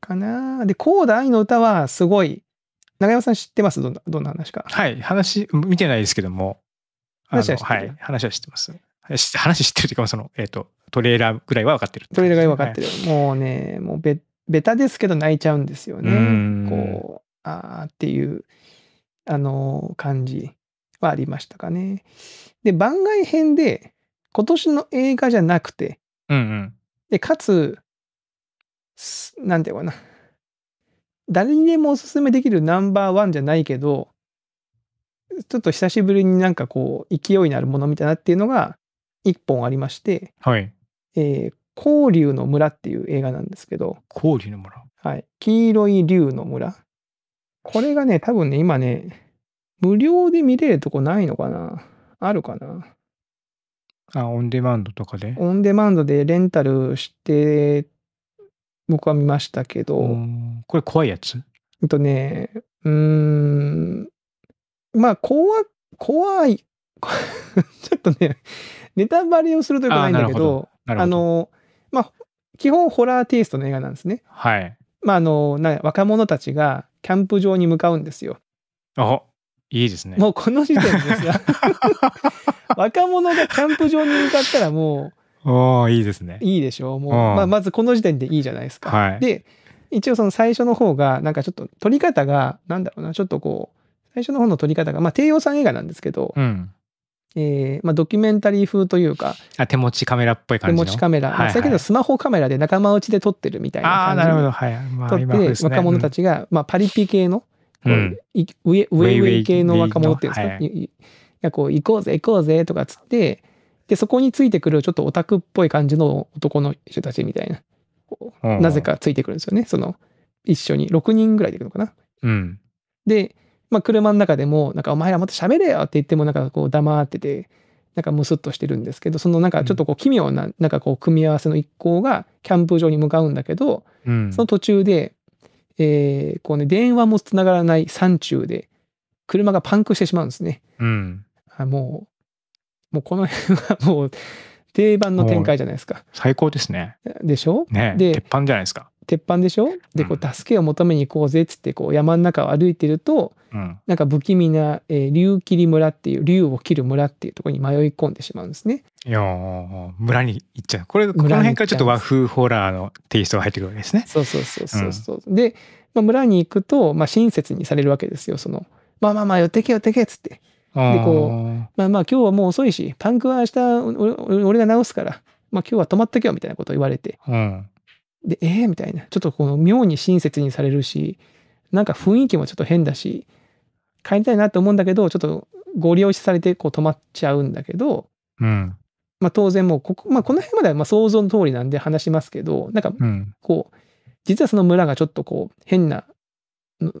Speaker 2: かな。で、コーダ愛の歌はすごい、長山さん知ってます？どんな、どんな話か。
Speaker 1: はい。話、見てないですけども。
Speaker 2: 話は知ってる？
Speaker 1: はい。話は知ってます。話知ってるというか、その、えっ、と、トレーラーぐらいは分かってる。
Speaker 2: トレーラーが分かって
Speaker 1: る。
Speaker 2: る。もうね、もうベベタですけど泣いちゃうんですよね。
Speaker 1: うん
Speaker 2: こう、あーっていう、あの、感じはありましたかね。で、番外編で、今年の映画じゃなくて、
Speaker 1: うんうん。
Speaker 2: で、かつ、すなんていうのかな。誰にでもおすすめできるナンバーワンじゃないけど、ちょっと久しぶりになんかこう、勢いのあるものみたいなっていうのが、一本ありまして、
Speaker 1: はい。
Speaker 2: えー、黄龍の村っていう映画なんですけど、
Speaker 1: 氷の村？
Speaker 2: はい。黄色い竜の村。これがね、多分ね、今ね、無料で見れるとこないのかなあるかな
Speaker 1: あ、オンデマンドとかで？
Speaker 2: オンデマンドでレンタルして、僕は見ましたけど、
Speaker 1: うんこれ怖いやつ？
Speaker 2: うんとね、うーん、まあ、怖、怖い、ちょっとね、ネタバレをするとよくないんだけど。あの、まあ、基本ホラーテイストの映画なんですね。
Speaker 1: はい。
Speaker 2: まあ、あの、な若者たちがキャンプ場に向かうんですよ。
Speaker 1: あ、いいですね。
Speaker 2: もうこの時点ですよ。若者がキャンプ場に向かったらも
Speaker 1: おーいいですね
Speaker 2: う。いいでしょ？う。もう、
Speaker 1: うん
Speaker 2: まあ、まずこの時点でいいじゃないですか。
Speaker 1: はい。
Speaker 2: で、一応その最初の方が、なんかちょっと撮り方が、なんだろうな、ちょっとこう、最初の方の撮り方が、まあ、低予算映画なんですけど、
Speaker 1: うん。
Speaker 2: えーまあ、ドキュメンタリー風というか、
Speaker 1: あ、手持ちカメラっぽい
Speaker 2: 手
Speaker 1: 感じの？
Speaker 2: 持ちカメラ、まあ
Speaker 1: はいはい
Speaker 2: だけどスマホカメラで仲間内で撮ってるみたいな感じ
Speaker 1: なるほど。はい。まあ、
Speaker 2: 撮って、若者たちが、まあ、パリピ系の、こう
Speaker 1: うん。
Speaker 2: いウェウェイウェイ系の若者っていうんですか、
Speaker 1: はい。
Speaker 2: やこう行こうぜ行こうぜとかっつってでそこについてくるちょっとオタクっぽい感じの男の人たちみたいな。う
Speaker 1: ん。
Speaker 2: なぜかついてくるんですよね。その一緒に。6人ぐらいで行くのかな？
Speaker 1: うん。
Speaker 2: で、まあ、車の中でもなんかお前らもっと喋れよって言ってもなんかこう黙っててなんかムスッとしてるんですけどそのなんかちょっとこう奇妙ななんかこう組み合わせの一行がキャンプ場に向かうんだけど、
Speaker 1: うん。
Speaker 2: その途中で、えーこうね、電話もつながらない山中で、車がパンクしてしまうんですね。
Speaker 1: うん。
Speaker 2: あもう、もうこの辺はもう定番の展開じゃないですか。
Speaker 1: 最高ですね。
Speaker 2: でしょ？
Speaker 1: ね
Speaker 2: で
Speaker 1: 鉄板じゃないですか。
Speaker 2: 鉄板でしょ？で、こ
Speaker 1: う
Speaker 2: 助けを求めに行こうぜっつって、こう、山の中を歩いてると、
Speaker 1: うん。
Speaker 2: なんか不気味な、えー竜切り村っていう、竜を切る村っていうところに迷い込んでしまうんですね。
Speaker 1: いやー村に行っちゃう。これ、この辺からちょっと和風ホラーのテイストが入ってくるわけですね。
Speaker 2: そうそうそうそうそう。で、まあ、村に行くと、まあ、親切にされるわけですよ。その、まあまあまあ、寄ってけ寄ってけっつって。
Speaker 1: で
Speaker 2: こまあまあ今日はもう遅いし、パンクは明日俺が直すから、まあ今日は泊まっとけよみたいなことを言われて、
Speaker 1: う。うん。
Speaker 2: で、ええみたいな。ちょっとこの妙に親切にされるし、なんか雰囲気もちょっと変だし、帰りたいなと思うんだけど、ちょっとご利用しされてこう泊まっちゃうんだけど、
Speaker 1: うん。
Speaker 2: まあ当然もうここ、まあこの辺まではまあ想像の通りなんで話しますけど、なんか
Speaker 1: うん。
Speaker 2: こう、実はその村がちょっとこう変なの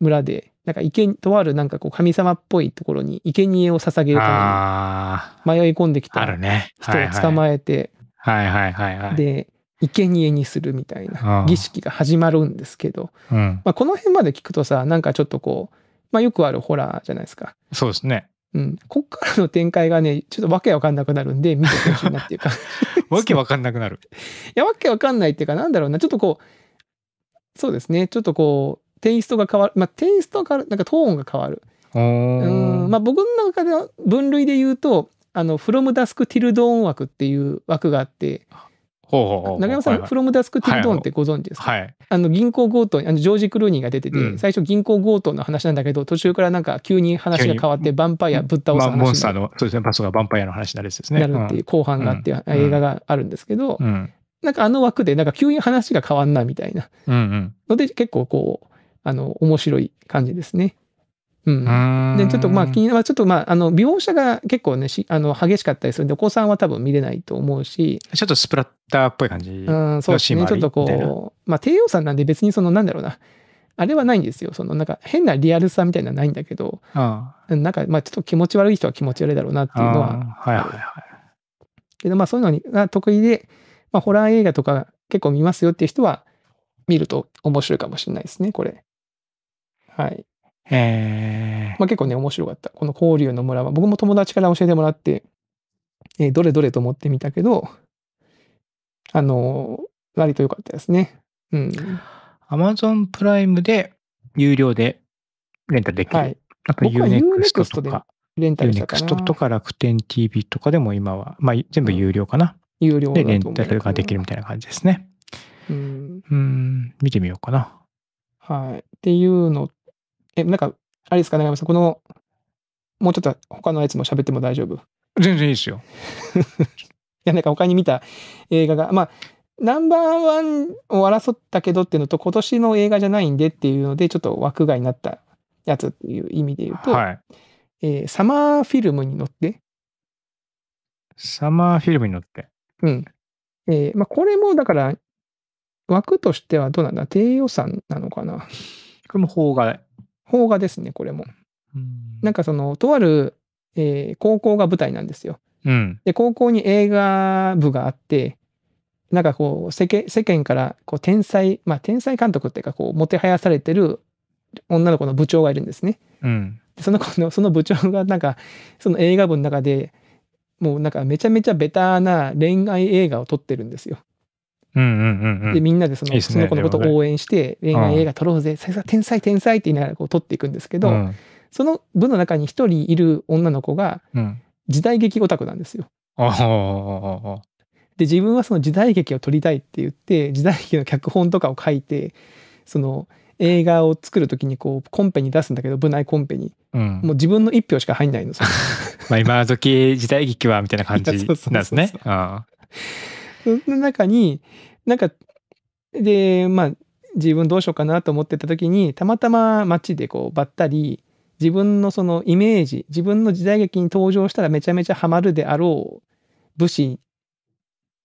Speaker 2: 村で、なんか池に、とあるなんかこう神様っぽいところに生贄を捧げるた
Speaker 1: あ
Speaker 2: めに迷い込んできた。人を捕まえて、
Speaker 1: はいはいはいはい。
Speaker 2: で、生贄にするみたいな儀式が始まるんですけど、
Speaker 1: うん。
Speaker 2: まあ、この辺まで聞くとさ、なんかちょっとこう、まあよくあるホラーじゃないですか。
Speaker 1: そうですね。
Speaker 2: うん。こっからの展開がね、ちょっとわけわかんなくなるんで、見てほしいなっていうか。い
Speaker 1: わけわかんなくなる。
Speaker 2: や、わけわかんないっていうか、なんだろうな、ちょっとこう、そうですね、ちょっとこう、テイストが変わる。まあ、テイストが変わる。なんかトーンが変わる。
Speaker 1: お
Speaker 2: う
Speaker 1: ー
Speaker 2: ん。まあ、僕の中では分類で言うと、あの、From Dusk Till Dawn 枠っていう枠があって、
Speaker 1: ほうほうほうほう。
Speaker 2: 中山さん、
Speaker 1: はいはい
Speaker 2: From Dusk Till Dawn ってご存知ですか、
Speaker 1: はい。
Speaker 2: あの銀行強盗にあのジョージ・クルーニーが出てて、
Speaker 1: うん
Speaker 2: 最初銀行強盗の話なんだけど途中からなんか急に話が変わってヴァンパイアぶっ倒す
Speaker 1: まあ、モンスターの、そうですね、パスがヴァンパイアの話になるやつですね。
Speaker 2: なるっていう後半があって、
Speaker 1: うん
Speaker 2: 映画があるんですけど、
Speaker 1: うん。
Speaker 2: なんかあの枠でなんか急に話が変わんなみたいな。ので結構こうあの面白い感じですね。うん
Speaker 1: うん。
Speaker 2: でちょっとまあ気になちょっとまああの描写が結構ねしあの激しかったりするんでお子さんは多分見れないと思うし、
Speaker 1: ちょっとスプラッターっぽい感じ。
Speaker 2: うん、そうですね。ちょっとこう、まあ低予算なんで別にそのなんだろうな。あれはないんですよ。そのなんか変なリアルさみたいなのはないんだけど、
Speaker 1: あ
Speaker 2: うんなんかまあちょっと気持ち悪い人は気持ち悪いだろうなって
Speaker 1: あ
Speaker 2: いうのは、
Speaker 1: あーはいはいはい。
Speaker 2: けどまあそういうのにが得意で、まあホラー映画とか結構見ますよっていう人は見ると面白いかもしれないですね、これ。はい。
Speaker 1: え
Speaker 2: まあ結構ね、面白かった。この交流の村は、僕も友達から教えてもらって、えーどれどれと思ってみたけど、あのー割と良かったですね。うん。
Speaker 1: ー、Amazon プライムで有料でレンタルできる。
Speaker 2: はい。
Speaker 1: あと Unext とか、
Speaker 2: レンタルしたか
Speaker 1: Unext
Speaker 2: な。
Speaker 1: とか楽天 TV とかでも今は、まあ全部有料かな。
Speaker 2: 有料だ
Speaker 1: で、レンタルができるみたいな感じですね。
Speaker 2: うん。うん。
Speaker 1: うん、見てみようかな。
Speaker 2: はい。っていうの、え、なんか、あれですか、長山さん、この、もうちょっと他のやつも喋っても大丈夫？い
Speaker 1: 全然いいですよ。
Speaker 2: や、なんか他に見た映画が、まあ、ナンバーワンを争ったけどっていうのと、今年の映画じゃないんでっていうので、ちょっと枠外になったやつっていう意味で言うと、
Speaker 1: はい。
Speaker 2: えーサマーフィルムに乗って、
Speaker 1: サマーフィルムに乗って。
Speaker 2: うん。えーまあ、これもだから、枠としてはどうなんだ？低予算なのかな？
Speaker 1: これも邦画。
Speaker 2: 邦画ですね、これも。なんかその、とある、えー高校が舞台なんですよ。
Speaker 1: うん。
Speaker 2: で、高校に映画部があって、なんかこう、世間世間から、こう、天才、まあ、天才監督っていうか、こう、もてはやされてる女の子の部長がいるんですね。
Speaker 1: うん。
Speaker 2: でその子の、その部長が、なんか、その映画部の中で、もうなんかめちゃめちゃベタな恋愛映画を撮ってるんですよ。で、みんなでそのその子のことを応援して、恋愛映画撮ろうぜ、天才天才って言いながらこう撮っていくんですけど、
Speaker 1: うん。
Speaker 2: その部の中に一人いる女の子が
Speaker 1: うん。
Speaker 2: 時代劇オタクなんですよ。
Speaker 1: ああ。
Speaker 2: で、自分はその時代劇を撮りたいって言って、時代劇の脚本とかを書いて、その映画を作るときにこうコンペに出すんだけど、部内コンペに。
Speaker 1: うん。
Speaker 2: もう自分の一票しか入んないの。
Speaker 1: まあ今時時代劇はみたいな感じなんですね。
Speaker 2: の中に、なんか、で、まあ、自分どうしようかなと思ってた時に、たまたま街でこう、ばったり、自分のそのイメージ、自分の時代劇に登場したらめちゃめちゃハマるであろう武士、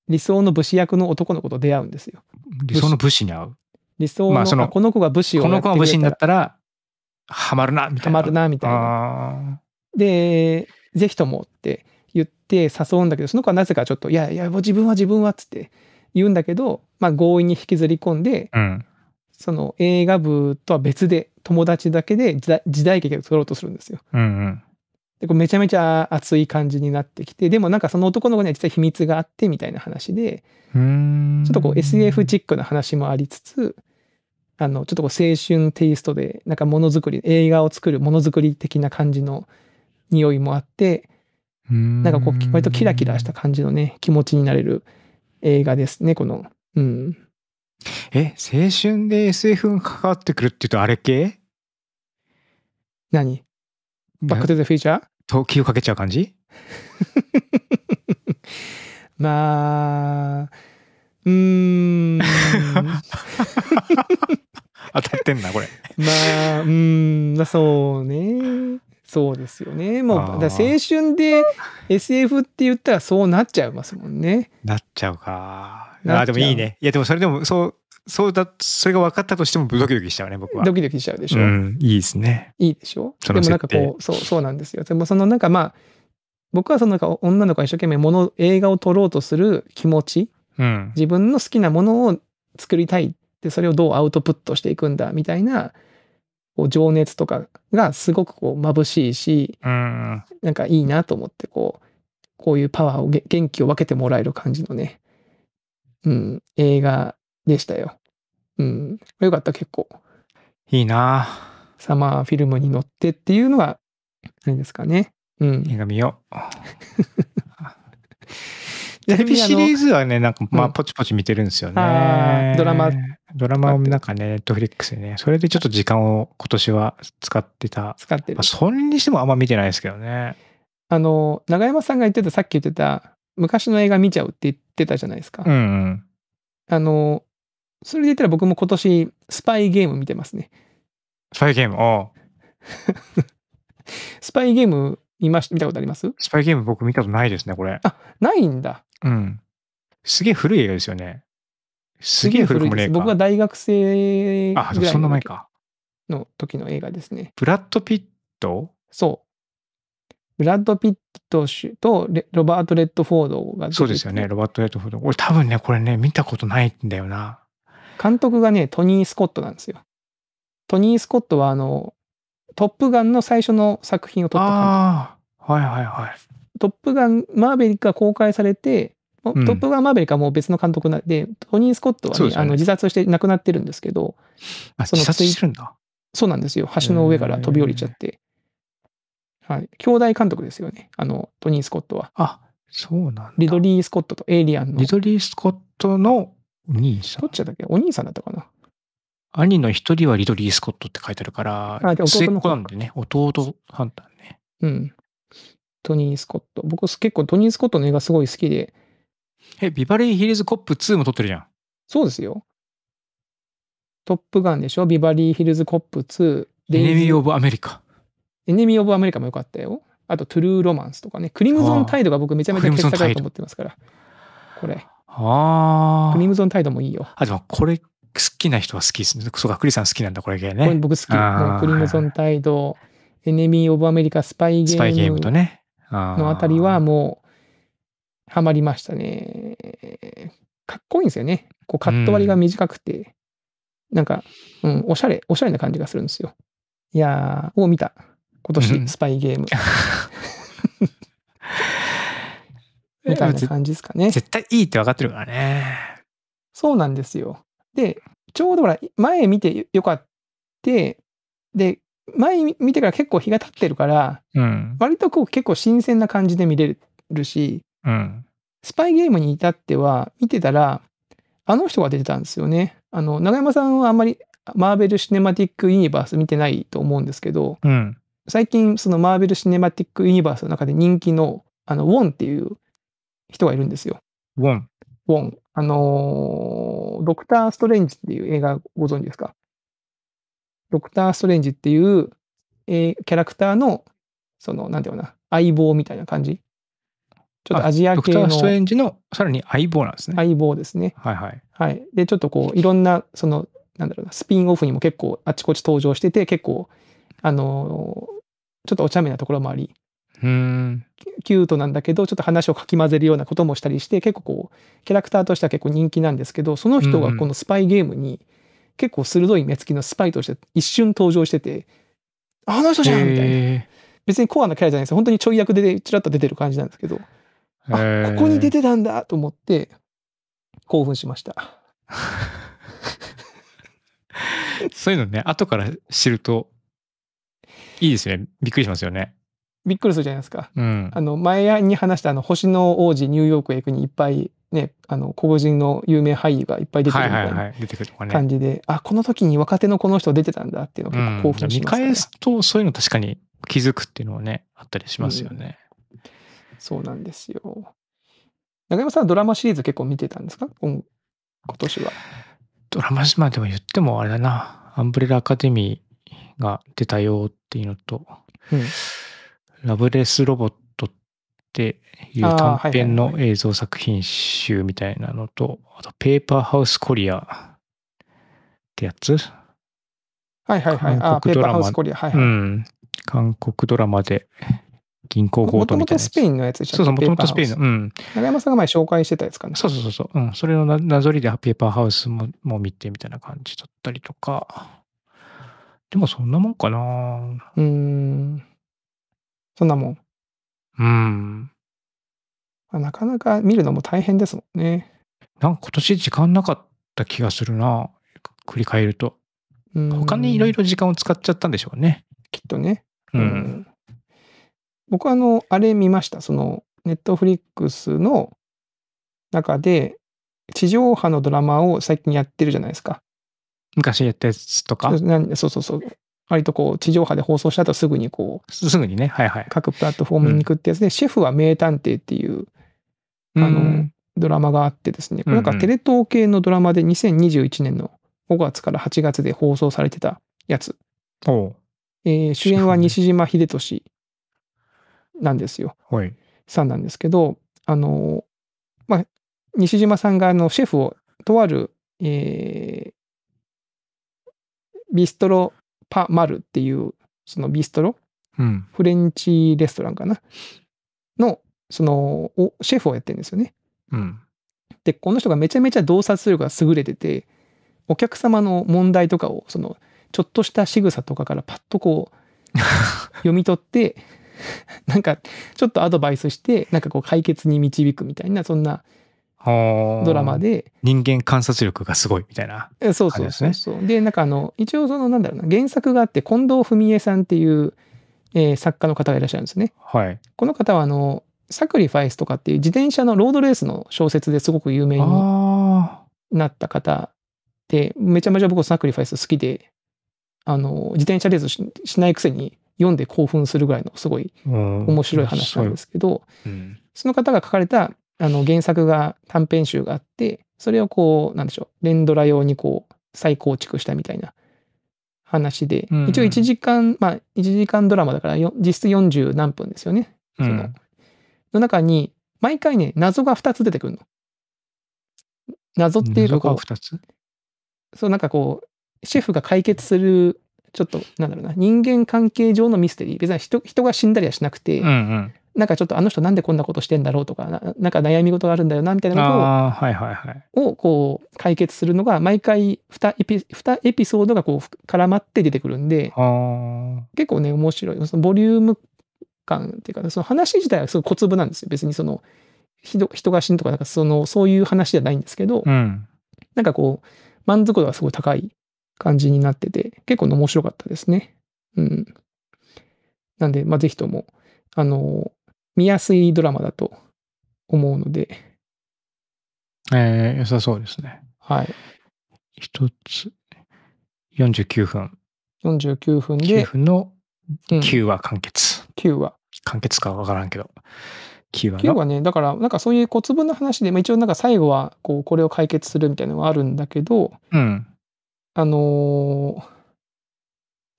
Speaker 2: 理想の武士役の男の子と出会うんですよ。
Speaker 1: 理想の武士に合う？
Speaker 2: 理想の、
Speaker 1: まあその
Speaker 2: あこの子が武士を
Speaker 1: この子が武士にな
Speaker 2: やっ
Speaker 1: たら、ハマるな、みたいな。
Speaker 2: ハマるな、みたいな。
Speaker 1: な。
Speaker 2: で、ぜひともって言って誘うんだけど、その子はなぜかちょっと、いやいや、自分は自分はっつって言うんだけど、まあ強引に引きずり込んで、
Speaker 1: うん。
Speaker 2: その映画部とは別で友達だけで時代劇を撮ろうとするんですよ。
Speaker 1: うんうん。
Speaker 2: でこうめちゃめちゃ熱い感じになってきて、でもなんかその男の子には実は秘密があってみたいな話で、ちょっとこう SF チックな話もありつつ、あの、ちょっとこう青春テイストで、なんかものづくり、映画を作るものづくり的な感じの匂いもあって、
Speaker 1: な
Speaker 2: なんかこう、割とキラキラした感じのね、気持ちになれる映画ですね、この。うん。
Speaker 1: え、青春で SF が関わってくるっていうとあれ系？
Speaker 2: 何？バックトゥザフューチャー
Speaker 1: と気をかけちゃう感じ？
Speaker 2: まあ、うーん。
Speaker 1: 当たってんな、これ。
Speaker 2: まあ、うーん、まあそうね。そうですよね。もう、だ青春で SF って言ったらそうなっちゃいますもんね。
Speaker 1: なっちゃうか。
Speaker 2: なっちゃう
Speaker 1: あ、でもいいね。いや、でもそれでも、そう、そうだ、それが分かったとしてもドキドキしちゃうね、僕は。
Speaker 2: ドキドキしちゃうでしょ。
Speaker 1: うん、いいですね。
Speaker 2: いいでしょ
Speaker 1: そ
Speaker 2: でもなんかこう、そう、そうなんですよ。でもそのなんかまあ、僕はそのなんか女の子が一生懸命もの、映画を撮ろうとする気持ち、
Speaker 1: うん。
Speaker 2: 自分の好きなものを作りたいって、それをどうアウトプットしていくんだみたいな、こう情熱とかがすごくこう眩しいし、
Speaker 1: うん。
Speaker 2: なんかいいなと思って、こう、こういうパワーをげ、元気を分けてもらえる感じのね、うん、映画でしたよ。うん。よかった、結構。
Speaker 1: いいな
Speaker 2: サマーフィルムに乗ってっていうのが、何ですかね。うん。
Speaker 1: 映画見よう。テレビシリーズはね、なんか、まあ、
Speaker 2: うん
Speaker 1: ポチポチ見てるんですよ
Speaker 2: あ
Speaker 1: ね。
Speaker 2: ードラマ。
Speaker 1: ドラマをなんかね、ネットフリックスでね、それでちょっと時間を今年は使ってた。
Speaker 2: 使ってる
Speaker 1: まあ、。それにしてもあんま見てないですけどね。
Speaker 2: あの、長山さんが言ってた、さっき言ってた、昔の映画見ちゃうって言ってたじゃないですか。
Speaker 1: うんうん。
Speaker 2: あの、それで言ったら僕も今年、スパイゲーム見てますね。
Speaker 1: スパイゲーム、おう
Speaker 2: スパイゲーム見まし見たことあります？
Speaker 1: スパイゲーム僕見たことないですね、これ。
Speaker 2: ないんだ。
Speaker 1: うん。すげえ古い映画ですよね。すげえ古くもねえか。
Speaker 2: です僕が大学生
Speaker 1: あ、そんな前か。
Speaker 2: の時の映画ですね。
Speaker 1: ブラッド・ピット？
Speaker 2: そう。ブラッド・ピット氏とレロバート・レッドフォードが
Speaker 1: そうですよね、ロバート・レッドフォード。俺多分ね、これね、見たことないんだよな。
Speaker 2: 監督がね、トニー・スコットなんですよ。トニー・スコットは、あの、トップガンの最初の作品を撮った監
Speaker 1: ああ、はいはいはい。
Speaker 2: 督。トップガン、マーベリックが公開されて、トップガンマーベリックはもう別の監督なんで、トニー・スコットはね、
Speaker 1: ね
Speaker 2: あの自殺して亡くなってるんですけど、
Speaker 1: あ、
Speaker 2: その
Speaker 1: 自殺してるんだ。
Speaker 2: そうなんですよ。橋の上から飛び降りちゃって。はい。兄弟監督ですよね。あの、トニー・スコットは。
Speaker 1: あ、そうなんだ。
Speaker 2: リドリー・スコットとエイリアンの
Speaker 1: リドリー・スコットのお兄さん。
Speaker 2: どっちだったっけ？お兄さんだったかな？
Speaker 1: 兄の一人はリドリー・スコットって書いてあるから、
Speaker 2: あで弟の
Speaker 1: 子なんでね、弟ハンターね。
Speaker 2: うん。トニー・スコット。僕結構トニー・スコットの映画すごい好きで、
Speaker 1: え、ビバリー・ヒルズ・コップ2も撮ってるじゃん。
Speaker 2: そうですよ。トップガンでしょ？ビバリー・ヒルズ・コップ2。
Speaker 1: エネミー・オ
Speaker 2: ブ。
Speaker 1: ブ・アメリカ。
Speaker 2: エネミー・オブ・アメリカもよかったよ。あと、トゥルー・ロマンスとかね。クリムゾン・タイドが僕めちゃめちゃ傑作だと思ってますから。これ。
Speaker 1: あ
Speaker 2: クリムゾン・タイドもいいよ。
Speaker 1: あ。あ、でもこれ好きな人は好きですね。そうか、クリスさん好きなんだ、これ系
Speaker 2: これ
Speaker 1: ね。
Speaker 2: 僕好き。クリムゾン・タイド、エネミー・オブ・アメリカ、スパイゲ
Speaker 1: スパイゲー
Speaker 2: ーム
Speaker 1: ムとね。
Speaker 2: のあたりはもう、ハマりましたね。かっこいいんですよね。こうカット割りが短くて、なんか、うん、おしゃれ、おしゃれな感じがするんですよ。いやー、を見た。今
Speaker 1: うん
Speaker 2: 年、スパイゲーム。みたいな感じですかね。
Speaker 1: 絶対いいって分かってるからね。
Speaker 2: そうなんですよ。で、ちょうどほら、前見てよかって、で、前見てから結構日が経ってるから、
Speaker 1: うん。
Speaker 2: 割とこう結構新鮮な感じで見れるし、
Speaker 1: うん。
Speaker 2: スパイゲームに至っては、見てたら、あの人が出てたんですよね。あの、長山さんはあんまりマーベル・シネマティック・ユニバース見てないと思うんですけど、
Speaker 1: うん。
Speaker 2: 最近そのマーベル・シネマティック・ユニバースの中で人気の、あの、ウォンっていう人がいるんですよ。
Speaker 1: ウォン。
Speaker 2: ウォン。あのードクター・ストレンジっていう映画ご存知ですか？ドクター・ストレンジっていう、えーキャラクターの、その、なんていうのかな、相棒みたいな感じ？ちょっとアジア系の
Speaker 1: ドクター・ストレンジのさらに相棒なんですね。
Speaker 2: 相棒ですね。
Speaker 1: はいはい。
Speaker 2: はい。で、ちょっとこう、いろんな、その、なんだろうな、スピンオフにも結構あちこち登場してて、結構、あのーちょっとお茶目なところもあり、
Speaker 1: うーん。
Speaker 2: キュートなんだけど、ちょっと話をかき混ぜるようなこともしたりして、結構こう、キャラクターとしては結構人気なんですけど、その人がこのスパイゲームに、結構鋭い目つきのスパイとして一瞬登場してて、ああの人じゃんみたいな。
Speaker 1: へ
Speaker 2: 別にコアなキャラじゃないですよ。本当にちょい役でちらっと出てる感じなんですけど、
Speaker 1: ー
Speaker 2: あ、ここに出てたんだと思って、興奮しました。
Speaker 1: そういうのね、後から知ると、いいですね。びっくりしますよね。
Speaker 2: びっくりするじゃないですか。
Speaker 1: うん。
Speaker 2: あの、前に話したあの、星の王子ニューヨークへ行くにいっぱいね、あの、黒人の有名俳優がいっぱい出てる
Speaker 1: は
Speaker 2: みたいな。感じで、あ、この時に若手のこの人出てたんだっていうの
Speaker 1: うん
Speaker 2: が結構興奮し
Speaker 1: 見
Speaker 2: ますから、
Speaker 1: 返すと、そういうの確かに気づくっていうのはね、あったりしますよね。
Speaker 2: そうなんですよ。中山さんはドラマシリーズ結構見てたんですか？今今年は。
Speaker 1: ドラマまあでも言ってもあれだな、アンブレラアカデミーが出たよっていうのと、
Speaker 2: うん
Speaker 1: ラブレスロボットっていう短編の映像作品集みたいなのと、あとペーパーハウスコリアってやつ？
Speaker 2: はいはいはい。あ、
Speaker 1: 韓国ドラマ
Speaker 2: ペーパーハウスコリア。はいはい。
Speaker 1: うん。韓国ドラマで銀行強
Speaker 2: もとも
Speaker 1: 盗みたいなやつ。
Speaker 2: とスペインのやつでした
Speaker 1: そうそう、もともとスペインの。うん。
Speaker 2: ス中山さんが前紹介してたやつかな？
Speaker 1: そうそうそうそう。うん。それのななぞりでペーパーハウスもも見てみたいな感じだったりとか。でもそんなもんかな。
Speaker 2: うーん。そんなもん。
Speaker 1: うん。
Speaker 2: あなかなか見るのも大変ですもんね。
Speaker 1: なんか今年時間なかった気がするな。繰り返ると。
Speaker 2: うーん
Speaker 1: 他にいろいろ時間を使っちゃったんでしょうね。
Speaker 2: きっとね。
Speaker 1: う。
Speaker 2: うんん僕はあの、あれ見ました。その、ネットフリックスの中で、地上波のドラマを最近やってるじゃないですか。
Speaker 1: 昔やったやつとか？
Speaker 2: そうそうそう。割とこう、地上波で放送した後すぐにこう、
Speaker 1: すぐにね。はいはい。
Speaker 2: 各プラットフォームに行くってやつで、シェフは名探偵っていうあの
Speaker 1: うん
Speaker 2: ドラマがあってですね、これなんかテレ東系のドラマで2021年の5月から8月で放送されてたやつ。
Speaker 1: おう。
Speaker 2: えー主演は西島秀俊なんですよ。
Speaker 1: はい。
Speaker 2: さんなんですけど、あの、まあ、西島さんがあのシェフをとある、えービストロパマルっていう、そのビストロ？
Speaker 1: うん。
Speaker 2: フレンチレストランかな？の、その、おシェフをやってるんですよね。
Speaker 1: うん。
Speaker 2: で、この人がめちゃめちゃ洞察力が優れてて、お客様の問題とかを、その、ちょっとした仕草とかからパッとこう、読み取って、なんか、ちょっとアドバイスして、なんかこう解決に導くみたいな、そんな
Speaker 1: ド
Speaker 2: ドラマ。で、
Speaker 1: 人間観察力がすごいみたいな。
Speaker 2: えそうそうそうそう。で、なんかあの、一応その、なんだろうな、原作があって、近藤文江さんっていう、えー作家の方がいらっしゃるんですね。
Speaker 1: はい。
Speaker 2: この方は、あの、サクリファイスとかっていう自転車のロードレースの小説ですごく有名に
Speaker 1: あ
Speaker 2: なった方で、めちゃめちゃ僕サクリファイス好きで、あの、自転車レースししないくせに読んで興奮するぐらいのすごい面
Speaker 1: 面
Speaker 2: 白い話なんですけど、
Speaker 1: うん。
Speaker 2: その方が書かれたあの原作が短編集があって、それをこう、なんでしょう、連ドラ用にこう、再構築したみたいな話で、
Speaker 1: うん
Speaker 2: 一応1時間、まあ、1時間ドラマだからよ実質40何分ですよね。
Speaker 1: う
Speaker 2: その
Speaker 1: ん。
Speaker 2: の中に、毎回ね、謎が2つ出てくるの。謎っていうかこう、
Speaker 1: 2つ？
Speaker 2: そうなんかこう、シェフが解決する、ちょっと、なんだろうな、人間関係上のミステリー。別に人人が死んだりはしなくて、
Speaker 1: うんうん。
Speaker 2: なんかちょっとあの人なんでこんなことしてんだろうとか、ななんか悩み事があるんだよな、みたいなことを
Speaker 1: はいはいはい。
Speaker 2: をこう解決するのが毎回 2, エピ2エピソードがこう絡まって出てくるんで。結構ね面白いそのボリューム感っていうかその話自体はすごい小粒なんですよ別にその人人が死ぬとかなんかそのそういう話じゃないんですけど、
Speaker 1: うん。
Speaker 2: なんかこう満足度がすごい高い感じになってて結構面白かったですねうんなんでまあぜひともあの見やすいドラマだと思うので
Speaker 1: えー、良さそうですね。
Speaker 2: はい
Speaker 1: 一つ、49分。
Speaker 2: 49分
Speaker 1: 9
Speaker 2: で、
Speaker 1: 分の
Speaker 2: うん
Speaker 1: 9話完結。
Speaker 2: 9話
Speaker 1: 完結かわからんけど。9話
Speaker 2: 9
Speaker 1: の。
Speaker 2: はね、だから、なんかそういう小粒の話で、まあ、一応なんか最後は、こう、これを解決するみたいなのはあるんだけど、
Speaker 1: うん。
Speaker 2: あのー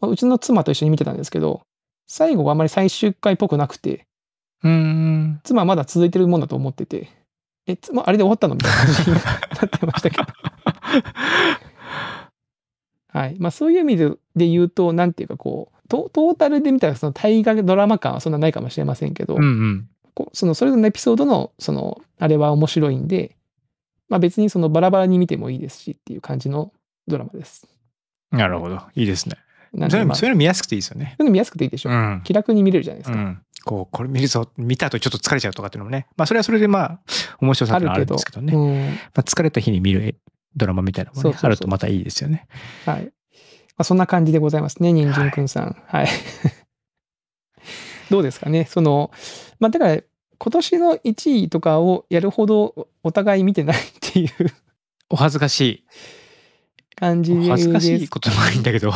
Speaker 2: まあうちの妻と一緒に見てたんですけど、最後はあまり最終回っぽくなくて、
Speaker 1: うーん。
Speaker 2: 妻はまだ続いてるもんだと思ってて、え、妻、あれで終わったのみたいな感じになってましたけど。はい。まあそういう意味でで言うと、なんていうかこう、トトータルで見たらその大河ドラマ感はそんなないかもしれませんけど、
Speaker 1: うんうん。
Speaker 2: そのそれぞれのエピソードのそのあれは面白いんで、まあ、別にそのバラバラに見てもいいですしっていう感じのドラマです。
Speaker 1: なるほど。いいですね。
Speaker 2: なんで、
Speaker 1: それ
Speaker 2: まあ、そう
Speaker 1: そういうの見やすくていいですよね。
Speaker 2: いうの見やすくていいでしょ。
Speaker 1: うん。
Speaker 2: 気楽に見れるじゃないですか。
Speaker 1: うん。こう、これ見るぞ、見た後ちょっと疲れちゃうとかっていうのもね。まあ、それはそれでまあ、面白さってあるんですけどね。
Speaker 2: うん
Speaker 1: まあ、疲れた日に見るドラマみたいなのもねあるとまたいいですよね。
Speaker 2: はい。まあ、そんな感じでございますね、人参くんさん。はい。どうですかね？その、まあ、だから、今年の1位とかをやるほどお互い見てないっていう
Speaker 1: お恥ずかしい。お
Speaker 2: 感じです。
Speaker 1: 恥ずかしいことないんだけど。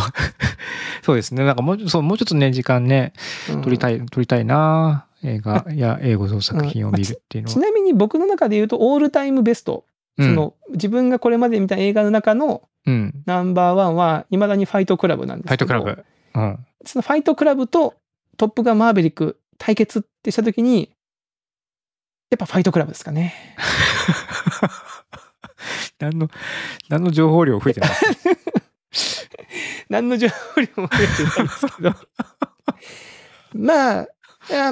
Speaker 1: そうですね。なんかもう、そう、もうちょっとね、時間ね、
Speaker 2: うん
Speaker 1: 撮りたい、撮りたいな映画や英語作品を見るっていうのは。
Speaker 2: ちなみに僕の中で言うと、オールタイムベスト、
Speaker 1: うん
Speaker 2: その自分がこれまで見た映画の中の
Speaker 1: うん。
Speaker 2: ナンバーワンは、いまだにファイトクラブなんですけど、
Speaker 1: ファイトクラブ。うん。
Speaker 2: そのファイトクラブとトップガンマーヴェリック対決ってしたときに、やっぱファイトクラブですかね。
Speaker 1: 何の、何の情報量増えてない？
Speaker 2: 何の情報量も増えてないですけど。まあ、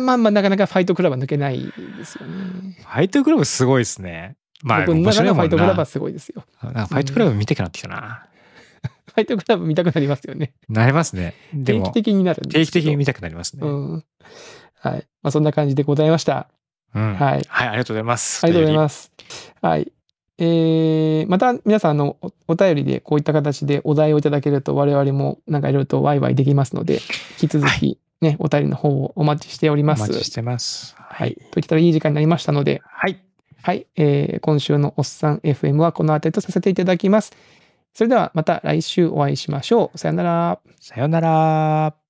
Speaker 2: まあまあ、なかなかファイトクラブは抜けないですよね。
Speaker 1: ファイトクラブすごいですね。まあ、
Speaker 2: 僕の中で
Speaker 1: 面白いもんな。
Speaker 2: はファイトクラブはすごいですよ。
Speaker 1: なんかファイトクラブ見てくなってきたな。
Speaker 2: ファイトクラブ見たくなりますよね。
Speaker 1: なりますね。
Speaker 2: 定期、的になるんですけど
Speaker 1: 定期的に見たくなりますね。
Speaker 2: うん。はい。まあ、そんな感じでございました。
Speaker 1: うん。
Speaker 2: はい
Speaker 1: はい、ありがとうございます。
Speaker 2: ありがとうございます。はい。えー、また皆さんあのおお便りでこういった形でお題をいただけると我々もなんかいろいろとワイワイできますので、引き続きね、お便りの方をお待ちしております。
Speaker 1: お待ちしてます。
Speaker 2: は。
Speaker 1: はいい。
Speaker 2: といったらいい時間になりましたので、
Speaker 1: はい。
Speaker 2: はい。えー、今週のおっさん FM はこの辺りとさせていただきます。それではまた来週お会いしましょう。さよなら。
Speaker 1: さよなら。